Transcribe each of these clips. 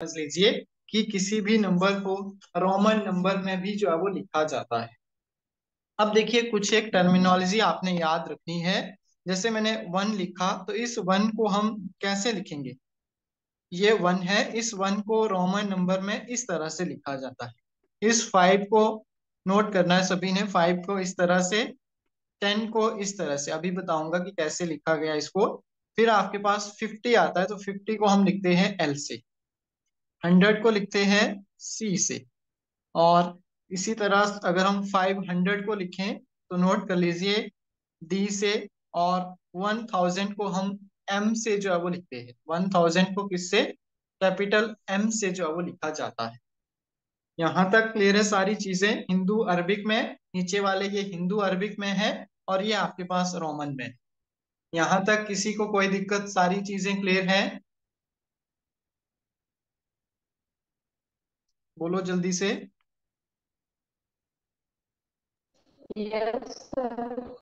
समझ लीजिए कि किसी भी नंबर को रोमन नंबर में भी जो है वो लिखा जाता है। अब देखिए कुछ एक टर्मिनोलॉजी आपने याद रखनी है। जैसे मैंने वन लिखा तो इस वन को हम कैसे लिखेंगे? ये वन है, इस वन को रोमन नंबर में इस तरह से लिखा जाता है। इस फाइव को नोट करना है सभी ने फाइव को इस तरह से टेन को इस तरह से। अभी बताऊँगा कि कैसे लिखा गया इसको। फिर आपके पास फिफ्टी आता है तो फिफ्टी को हम लिखते हैं एल से। हंड्रेड को लिखते हैं सी से। और इसी तरह अगर हम फाइव हंड्रेड को लिखें तो नोट कर लीजिए डी से और वन थाउज़ेंड को हम एम से जो है वो लिखते हैं। वन थाउज़ेंड को किससे? कैपिटल एम से जो है वो लिखा जाता है। यहाँ तक क्लियर है सारी चीज़ें। हिंदू अरबिक में, नीचे वाले ये हिंदू अरबिक में है और ये आपके पास रोमन में यहाँ तक किसी को कोई दिक्कत, सारी चीज़ें क्लियर है। बोलो जल्दी से। यस सर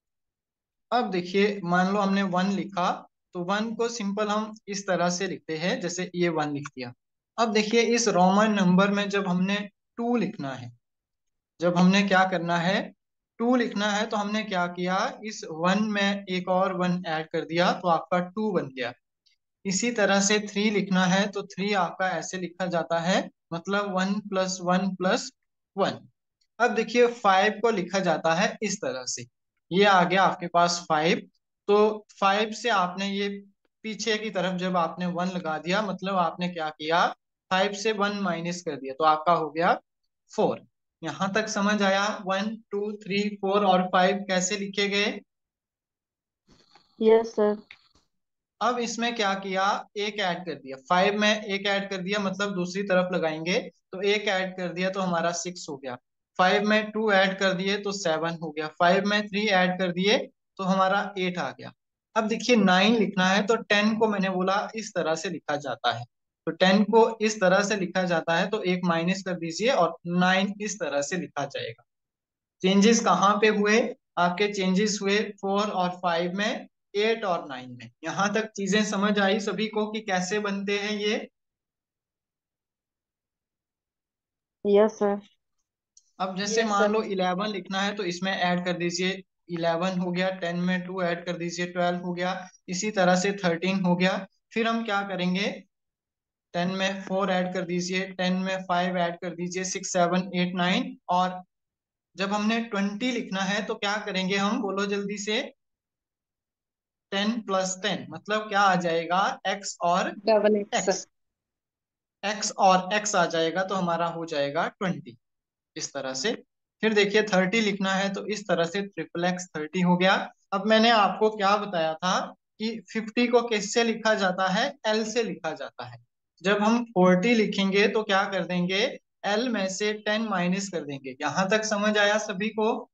अब देखिए मान लो हमने वन लिखा तो वन को सिंपल हम इस तरह से लिखते हैं जैसे ये वन लिख दिया। अब देखिए इस रोमन नंबर में जब हमने टू लिखना है जब हमने क्या करना है टू लिखना है तो हमने क्या किया इस वन में एक और वन ऐड कर दिया तो आपका टू बन गया। इसी तरह से थ्री लिखना है तो थ्री आपका ऐसे लिखा जाता है मतलब one plus one plus one. अब देखिए फाइव को लिखा जाता है इस तरह से। ये आ गया आपके पास फाइव तो फाइव से आपने ये पीछे की तरफ़ जब आपने वन लगा दिया मतलब आपने क्या किया? फाइव से वन माइनस कर दिया। तो आपका हो गया फोर यहाँ तक समझ आया? वन टू थ्री फोर और फाइव कैसे लिखे गए? यस सर अब इसमें क्या किया? एक ऐड कर दिया। फाइव में एक ऐड कर दिया मतलब दूसरी तरफ़ लगाएँगे तो एक ऐड कर दिया तो हमारा सिक्स हो गया। फाइव में टू ऐड कर दिए तो सेवन हो गया। फाइव में थ्री ऐड कर दिए तो हमारा एट आ गया। अब देखिए नाइन लिखना है तो टेन को मैंने बोला इस तरह से लिखा जाता है। तो टेन को इस तरह से लिखा जाता है तो एक माइनस कर दीजिए और नाइन इस तरह से लिखा जाएगा। चेंजेस कहाँ पे हुए? आपके चेंजेस हुए फोर और फाइव में। एट और नाइन में। यहाँ तक चीज़ें समझ आई सभी को कि कैसे बनते हैं ये? यस सर अब जैसे Yes, मान लो इलेवन लिखना है तो इसमें ऐड कर दीजिए। इलेवन हो गया टेन में टू ऐड कर दीजिए ट्वेल्व हो गया इसी तरह से थर्टीन हो गया। फिर हम क्या करेंगे? टेन में फोर ऐड कर दीजिए टेन में फाइव ऐड कर दीजिए सिक्स सेवन एट नाइन और जब हमने ट्वेंटी लिखना है तो क्या करेंगे हम? बोलो जल्दी से। टेन प्लस टेन मतलब क्या आ जाएगा? एक्स और डबल एक्स एक्स और एक्स आ जाएगा तो हमारा हो जाएगा ट्वेंटी। इस तरह से। फिर देखिए थर्टी लिखना है तो इस तरह से ट्रिपल एक्स थर्टी हो गया। अब मैंने आपको क्या बताया था कि फिफ्टी को किससे लिखा जाता है? एल से लिखा जाता है। जब हम फोर्टी लिखेंगे तो क्या कर देंगे? एल में से टेन माइनस कर देंगे। यहाँ तक समझ आया सभी को?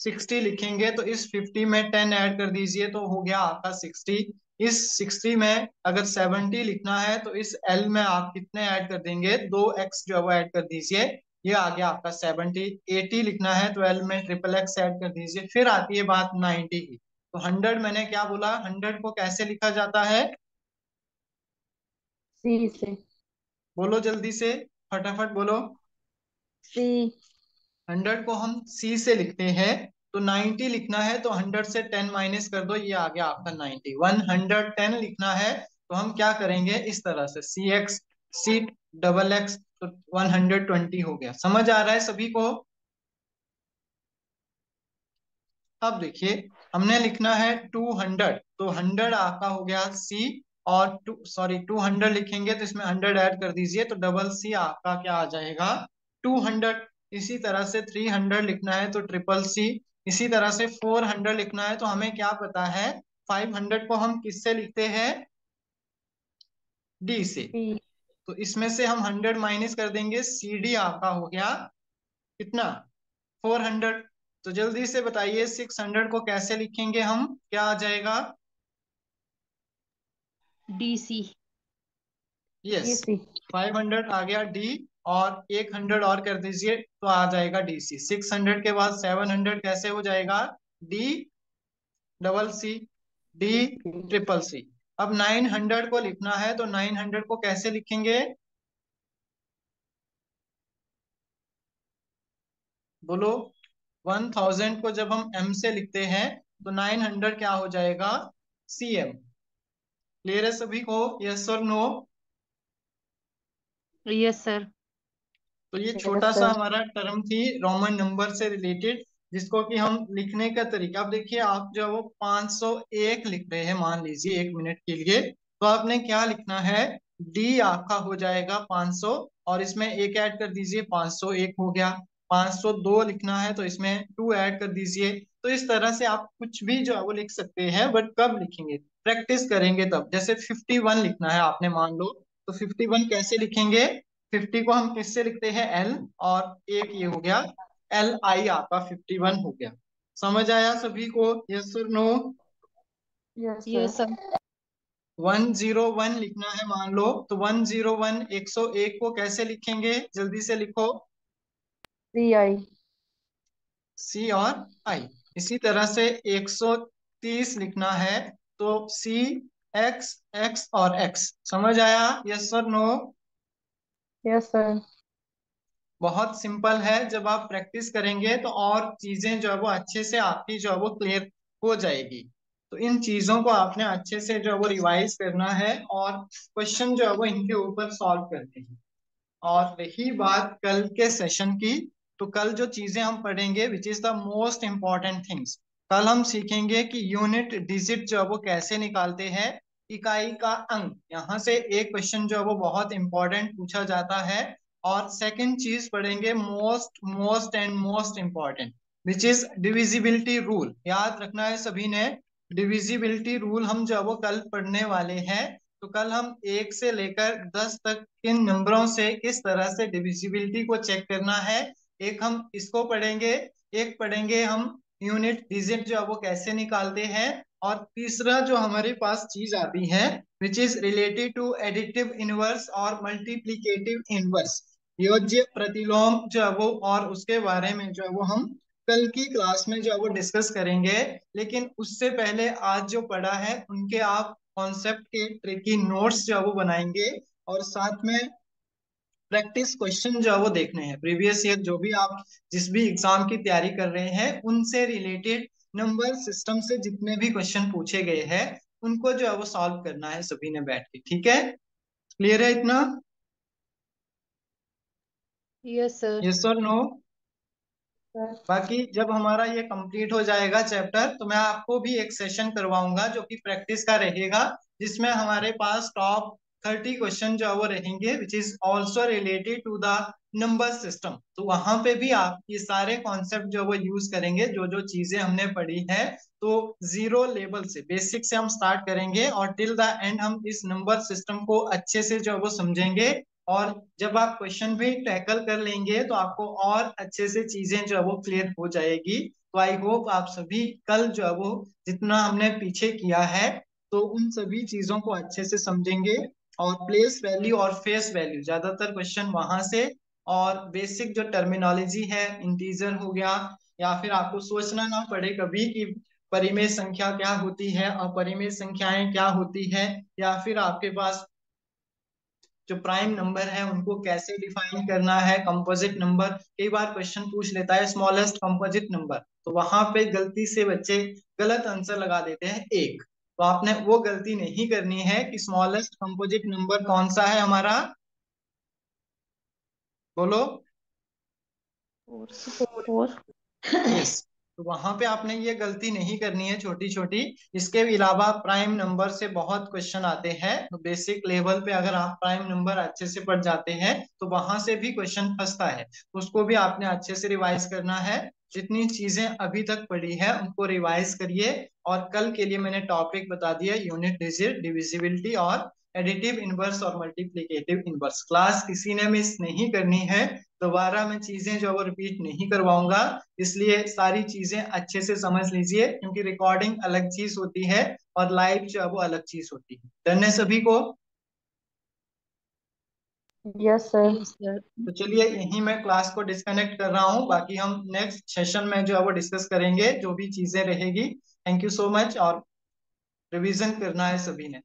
सिक्सटी लिखेंगे तो इस फिफ्टी में टेन ऐड कर दीजिए तो हो गया आपका सिक्सटी। इस सिक्सटी में अगर सेवेंटी लिखना है तो इस एल में आप कितने ऐड कर देंगे? दो एक्स जो है वो ऐड कर दीजिए। ये आ गया आपका सेवेंटी एटी लिखना है तो एल में ट्रिपल एक्स ऐड कर दीजिए। फिर आती है बात नाइनटी की। तो हंड्रेड मैंने क्या बोला? हंड्रेड को कैसे लिखा जाता है? सी से। बोलो जल्दी से। फटाफट बोलो। सी। हंड्रेड को हम सी से लिखते हैं तो 90 लिखना है तो 100 से टेन माइनस कर दो, ये आ गया आपका 90 110 लिखना है तो हम क्या करेंगे, इस तरह से C X C double X तो 120 हो गया। समझ आ रहा है सभी को? अब देखिए, हमने लिखना है 200 तो 100 आपका हो गया सी और टू, सॉरी 200 लिखेंगे तो इसमें 100 ऐड कर दीजिए तो डबल सी आपका क्या आ जाएगा? 200 इसी तरह से 300 लिखना है तो ट्रिपल सी इसी तरह से 400 लिखना है तो हमें क्या पता है? 500 को हम किससे लिखते हैं? डी से। तो इसमें से हम 100 माइनस कर देंगे सी डी आपका हो गया कितना? 400 तो जल्दी से बताइए 600 को कैसे लिखेंगे हम? क्या आ जाएगा? डी सी यस 500 आ गया डी और एक हंड्रेड और कर दीजिए तो आ जाएगा डी सी सिक्स हंड्रेड के बाद सेवन हंड्रेड कैसे हो जाएगा? D double C D triple C अब 900 को लिखना है तो 900 को कैसे लिखेंगे? बोलो 1000 को जब हम एम से लिखते हैं तो 900 क्या हो जाएगा? सी एम क्लियर है सभी को? Yes or no yes sir तो ये छोटा सा हमारा टर्म थी रोमन नंबर से रिलेटेड जिसको कि हम लिखने का तरीका अब देखिए आप जो है वो 501 लिख रहे हैं मान लीजिए एक मिनट के लिए। तो आपने क्या लिखना है? डी आपका हो जाएगा 500 और इसमें एक ऐड कर दीजिए 501 हो गया। 502 लिखना है तो इसमें टू ऐड कर दीजिए। तो इस तरह से आप कुछ भी जो है वो लिख सकते हैं बट कब लिखेंगे? प्रैक्टिस करेंगे तब। जैसे 51 लिखना है आपने मान लो तो 51 कैसे लिखेंगे? 50 को हम किससे लिखते हैं? एल और एक ये हो गया एल आई आपका 51 हो गया। समझ आया सभी को? Yes or no yes sir sir 101 लिखना है मान लो। तो 101 101 को कैसे लिखेंगे? जल्दी से लिखो। सी आई सी और आई इसी तरह से 130 लिखना है। तो सी एक्स एक्स और एक्स समझ आया? Yes or no yes sir बहुत सिंपल है, जब आप प्रैक्टिस करेंगे तो और चीज़ें जो है वो अच्छे से आपकी जो है वो क्लियर हो जाएगी। तो इन चीज़ों को आपने अच्छे से जो है वो रिवाइज करना है और क्वेश्चन जो है वो इनके ऊपर सॉल्व करने हैं। और रही बात कल के सेशन की तो कल जो चीज़ें हम पढ़ेंगे which is the most important things कल हम सीखेंगे कि यूनिट डिजिट जो है वो कैसे निकालते हैं इकाई का अंक यहाँ से एक क्वेश्चन जो है वो बहुत इंपॉर्टेंट पूछा जाता है और सेकंड चीज़ पढ़ेंगे most most and most important which is divisibility rule याद रखना है सभी ने डिविजिबिलिटी रूल हम जो है वो कल पढ़ने वाले हैं। तो कल हम एक से लेकर दस तक किन नंबरों से, किस तरह से डिविजिबिलिटी को चेक करना है, एक हम इसको पढ़ेंगे, एक पढ़ेंगे हम यूनिट डिजिट जो है वो कैसे निकालते हैं। और तीसरा जो हमारे पास चीज़ आती है which is related to additive inverse और मल्टीप्लीकेटिव इनवर्स योज्य प्रतिलोम जो है वो और उसके बारे में जो है वो हम कल की क्लास में जो है वो डिस्कस करेंगे। लेकिन उससे पहले आज जो पढ़ा है, उनके आप कॉन्सेप्ट के ट्रिकी नोट्स जो है वो बनाएँगे और साथ में प्रैक्टिस क्वेश्चन जो है वो देखने हैं। प्रीवियस ईयर जो भी आप जिस भी एग्ज़ाम की तैयारी कर रहे हैं, उनसे रिलेटेड नंबर सिस्टम से जितने भी क्वेश्चन पूछे गए हैं उनको जो है वो सॉल्व करना है सभी ने बैठ के ठीक है? क्लियर है इतना? Yes sir yes or no बाकी जब हमारा ये कंप्लीट हो जाएगा चैप्टर तो मैं आपको भी एक सेशन करवाऊँगा जो कि प्रैक्टिस का रहेगा जिसमें हमारे पास टॉप थर्टी क्वेश्चन जो है वो रहेंगे which is also related to the number system तो वहाँ पे भी आप ये सारे कॉन्सेप्ट जो वो यूज़ करेंगे, जो जो चीज़ें हमने पढ़ी है तो ज़ीरो लेवल से बेसिक से हम स्टार्ट करेंगे और टिल द एंड हम इस नंबर सिस्टम को अच्छे से जो वो समझेंगे और जब आप क्वेश्चन भी टैकल कर लेंगे तो आपको और अच्छे से चीज़ें जो है वो क्लियर हो जाएगी। तो आई होप आप सभी कल जो है वो जितना हमने पीछे किया है तो उन सभी चीज़ों को अच्छे से समझेंगे और प्लेस वैल्यू और फेस वैल्यू ज़्यादातर क्वेश्चन वहाँ से और बेसिक जो टर्मिनोलॉजी है इंटीजर हो गया, या फिर आपको सोचना ना पड़े कभी कि परिमेय संख्या क्या होती है और परिमेय संख्याएँ क्या होती है, या फिर आपके पास जो प्राइम नंबर है, उनको कैसे डिफाइन करना है कंपोजिट नंबर कई बार क्वेश्चन पूछ लेता है स्मॉलेस्ट कंपोजिट नंबर तो वहाँ पे गलती से बच्चे गलत आंसर लगा देते हैं, एक। तो आपने वो गलती नहीं करनी है कि स्मॉलेस्ट कंपोजिट नंबर कौन सा है हमारा? बोलो। फोर यस तो वहाँ पे आपने ये गलती नहीं करनी है छोटी छोटी इसके अलावा प्राइम नंबर से बहुत क्वेश्चन आते हैं। तो बेसिक लेवल पे अगर आप प्राइम नंबर अच्छे से पढ़ जाते हैं तो वहाँ से भी क्वेश्चन फंसता है। तो उसको भी आपने अच्छे से रिवाइज करना है। जितनी चीज़ें अभी तक पढ़ी है उनको रिवाइज करिए। और कल के लिए मैंने टॉपिक बता दिया यूनिट डिजिट डिविजिबिलिटी और एडिटिव इनवर्स और मल्टीप्लीकेटिव इनवर्स क्लास किसी ने मिस नहीं करनी है दोबारा मैं चीज़ें जो वो रिपीट नहीं करवाऊँगा इसलिए सारी चीज़ें अच्छे से समझ लीजिए क्योंकि रिकॉर्डिंग अलग चीज़ होती है और लाइव जो है वो अलग चीज़ होती है। है सभी को। यस सर तो चलिए यहीं मैं क्लास को डिस्कनेक्ट कर रहा हूँ। बाकी हम नेक्स्ट सेशन में जो है वो डिस्कस करेंगे जो भी चीज़ें रहेगी। थैंक यू सो मच और रिवीजन करना है सभी ने।